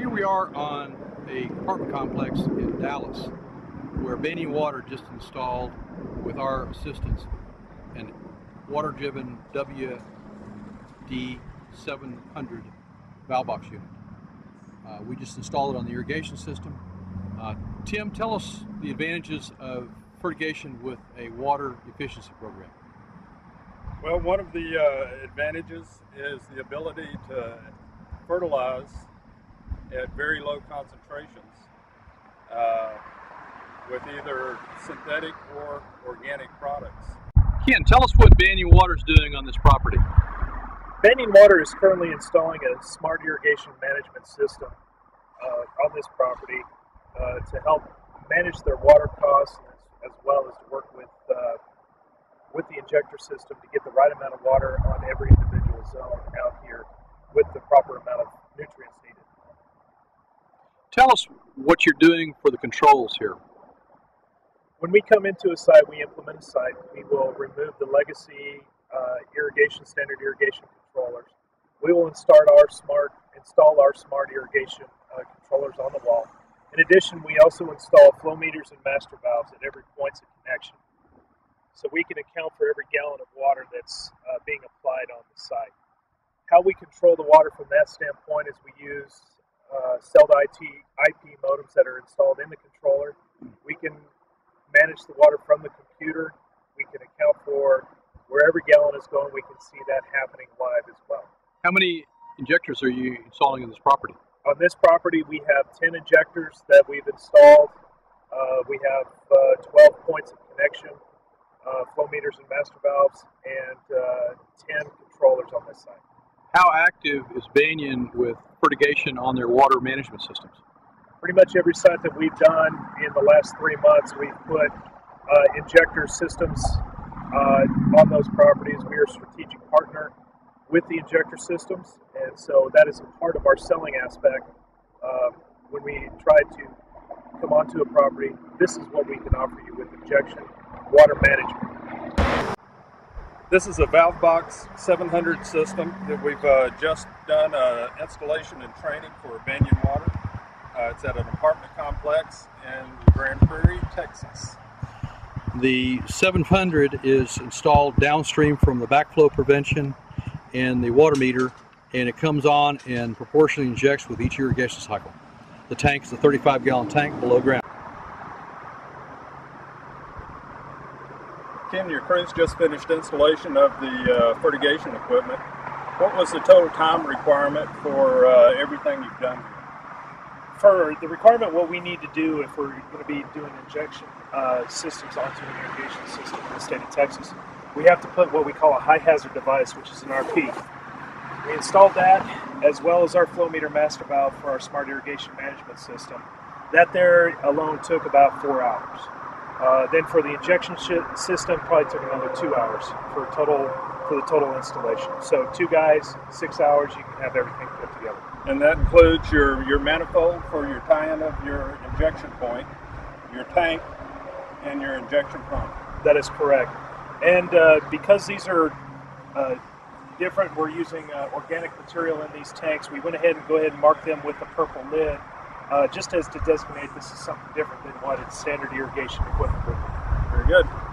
Here we are on a apartment complex in Dallas where Banyan Water just installed with our assistance an water-driven WD700 valve box unit. Uh, we just installed it on the irrigation system. Uh, Tim, tell us the advantages of fertigation with a water efficiency program. Well, one of the uh, advantages is the ability to fertilize at very low concentrations uh, with either synthetic or organic products. Ken, tell us what Banyan Water is doing on this property. Banyan Water is currently installing a smart irrigation management system uh, on this property uh, to help manage their water costs as, as well as to work with uh, with the injector system to get the right amount of water on every individual zone out here with the proper amount of nutrients needed. Tell us what you're doing for the controls here. When we come into a site, we implement a site, we will remove the legacy uh, irrigation standard irrigation controllers. We will install our smart install our smart irrigation uh, controllers on the wall. In addition, we also install flow meters and master valves at every point of connection so we can account for every gallon of water that's uh, being applied on the site. How we control the water from that standpoint is we use uh, cell IT, IP modems that are installed in the controller. We can manage the water from the computer. We can account for where every gallon is going. We can see that happening live as well. How many injectors are you installing in this property? On this property, we have 10 injectors that we've installed. Uh, we have uh, 12 points of connection uh, flow meters and master valves, and uh, 10 controllers on this site. How active is Banyan with fertigation on their water management systems? Pretty much every site that we've done in the last three months, we've put uh, injector systems uh, on those properties. We are a strategic partner with the injector systems, and so that is a part of our selling aspect. Uh, when we try to come onto a property, this is what we can offer you with injection water management. This is a Valve Box 700 system that we've uh, just done uh, installation and training for Banyan Water. Uh, it's at an apartment complex in Grand Prairie, Texas. The 700 is installed downstream from the backflow prevention and the water meter and it comes on and proportionally injects with each irrigation cycle. The tank is a 35 gallon tank below ground. Ken, your crews just finished installation of the uh, fertigation equipment. What was the total time requirement for uh, everything you've done? For the requirement, what we need to do if we're going to be doing injection uh, systems onto an irrigation system in the state of Texas, we have to put what we call a high hazard device, which is an RP. We installed that as well as our flow meter master valve for our smart irrigation management system. That there alone took about four hours. Uh, then for the injection system, probably took another two hours for total for the total installation. So two guys, six hours, you can have everything put together. And that includes your your manifold for your tie-in of your injection point, your tank, and your injection pump. That is correct. And uh, because these are uh, different, we're using uh, organic material in these tanks. We went ahead and go ahead and mark them with the purple lid uh, just as to designate this is something different than what its standard irrigation equipment would be. Very good.